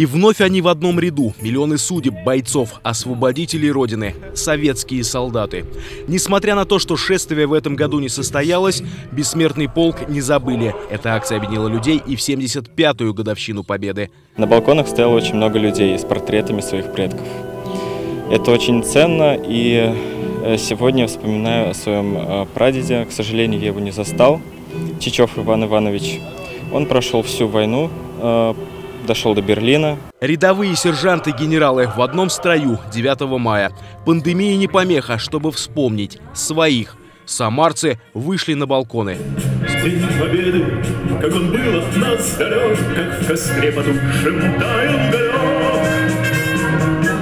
И вновь они в одном ряду. Миллионы судеб, бойцов, освободителей Родины, советские солдаты. Несмотря на то, что шествие в этом году не состоялось, Бессмертный полк не забыли. Эта акция объединила людей и в 75-ю годовщину Победы. На балконах стояло очень много людей с портретами своих предков. Это очень ценно, и э, сегодня вспоминаю о своем э, прадеде. К сожалению, я его не застал. Чичев Иван Иванович. Он прошел всю войну, э, дошел до Берлина. Рядовые сержанты-генералы в одном строю 9 мая. Пандемия не помеха, чтобы вспомнить своих. Самарцы вышли на балконы. День победы, как он был от нас далек, как в костре потухшем таял уголек.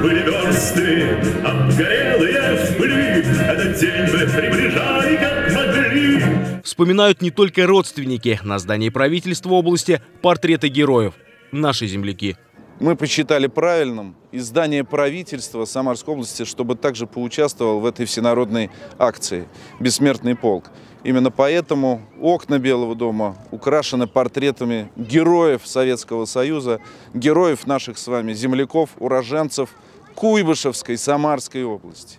Были версты обгорелые в пыли, этот день мы приближали, как могли. Вспоминают не только родственники. На здании правительства области портреты героев. Наши земляки. Мы посчитали правильным издание правительства Самарской области, чтобы также поучаствовал в этой всенародной акции «Бессмертный полк». Именно поэтому окна Белого дома украшены портретами героев Советского Союза, героев наших с вами земляков, уроженцев Куйбышевской, Самарской области.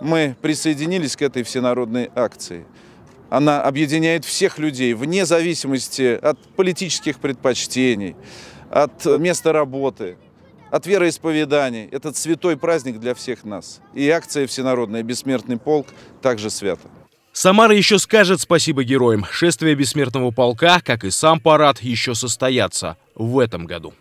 Мы присоединились к этой всенародной акции. Она объединяет всех людей вне зависимости от политических предпочтений, от места работы, от вероисповеданий. Этот святой праздник для всех нас. И акция всенародная «Бессмертный полк» также свята. Самара еще скажет спасибо героям. Шествие бессмертного полка, как и сам парад, еще состоятся в этом году.